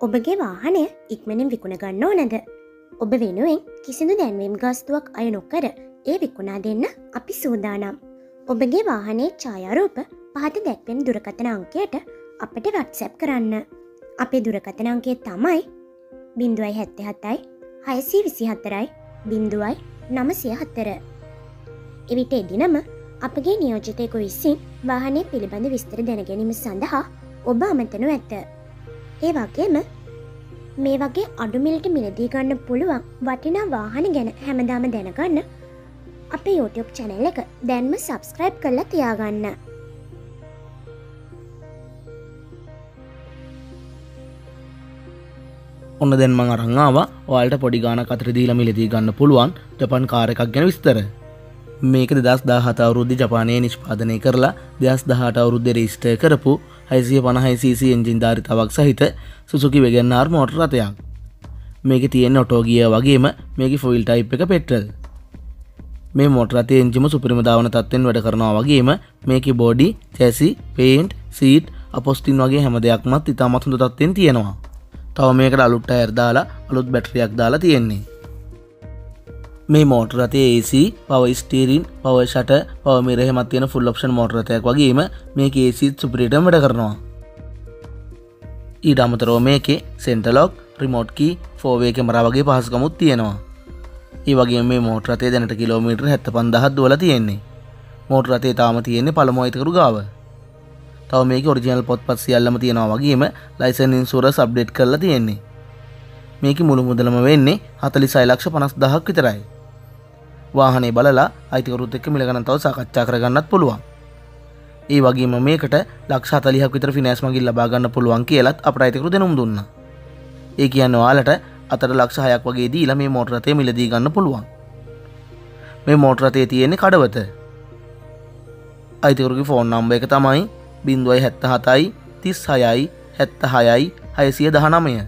ඔබගේ වාහනය ඉක්මනින් විකුණ ගන්න ඕනද. ඔබ වෙනුවෙන් කිසිදු දැන්වීම් ගාස්තුවක් අය නොකර ඒ විකුණා දෙන්න අපි සූදානම්. ඔබගේ වාහනේ ඡායාරූප පහත දැක්වෙන දුරකතන අංකයට අපට වටසැප් කරන්න. අපේ දුරකතන අංකේ තමයි බිඳුවයි හැත්ත හතයි හයසී විසි හතරයි බිඳුවයි නමසය හත්තර. එවිට එදිනම අපගේ නියෝජතයකු විසින් වාහනය පිළිබඳ විස්තර දැනගැනීම සඳහා ඔබ අමතනු ඇත. ඒ වගේම මේ වගේ අඩුමිලට මිලදී ගන්න පුළුවන් වටිනා වාහන ගැන හැමදාම දැනගන්න අපේ YouTube චැනල් එක දැන්ම සබස්ක්‍රයිබ් කරලා තියාගන්න. ඔන්න දැන්මං අරංආාව ඔයාලට පොඩි ගාන අතර දීලා මිලදී ගන්න පුළුවන්. ජපන් කාර එකක් ගැන විස්තර. මේක දස් දාහත අවුරුද්ධ ජපානය නිෂ්පාදනය කරලා දෙස් දහට අවුරුද්ධ රේස්ටය කරපු හයිසිය පණහයිසිසි එන්ජින් ධාරිතාවක් සහිත සුසුකි වෙගන්නාර් මෝටර් රථයක්. මේක තියෙන ඔටෝගිය වගේම මේක ෆොයිල් ටයිප් එක පෙට්‍රල් මේ මොටරතය එංජිම සුපරිම ධාවන තත්වෙන් වැඩ කරනවා වගේම මේක body chassis paint seat upholstering වගේ හැම දෙයක්මත් ඉතාමත් හොඳ තත්වෙන් තියෙනවා. තව මේකට අලුට්ට ඇර්දාලා අලුත් බැටරියක් දාලා තියෙන්නේ. මේ මෝටරතේ AC පව ස්ටීරින් පව ෂට පව මිරහ මත්තියන ෆුල් ඔප්ෂන් මෝටරතයක් වගේම මේ ඒසිත් සුපරිටම් වැඩ කරනවා. ඊට අමතරෝ මේකේ සෙන්ටලොක් රිමෝට්කී ෆෝවේ කෙමර වගේ පහසකමුත් තියෙනවා. ඒ වගේ මේ මෝටරතේ දැනට කිලෝමීටර් හැත්ත පන්දහත් දුවල තියෙන්නේ. මෝටරතේ තාම තියෙන්නේ පළමෝයිතකරු ගාව. තව මේක ඔරිජිනල් පොත් පත් සියල්ලම තියෙනවා වගේම ලයිසන් ඉන්සුර සබ්ඩේට් කරලා තියෙන්නේ. මේක මුළු මුදලම වෙන්නේ හතලි සයිලක්ෂ පනස් දහක් විතරයි. වාහනේ බලලා අයිතිකරුත් එක්ක මිලගනන්තව සාකච්ඡා කරගන්නත් පුළුවන්. ඒ වගේම මේකට ලක්ෂ හතලිහක් විතර ෆිනෑස් මගින් ලබා ගන්න පුළුවන් කියලත් අපට අයිතිකරු දෙනුම් දුන්නා. ඒ කියන්නේ ඔයාලට අතර ලක්ෂ හයක් වගේ දීලා මේ මෝටර රථය මිලදී ගන්න පුළුවන්. මේ මෝටර රථයේ තියෙන්නේ කඩවත. අයිතිකරුගේ ෆෝන් නම්බර එක තමයි 077යි 36යි 76යි 619.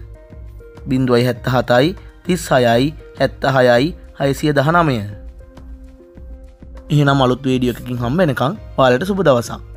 077යි 36යි 76යි 619. එහෙනම් අලුත් වීඩියෝ එකකින් හම්බ වෙනකං ඔයාලට සුබ දවසක්.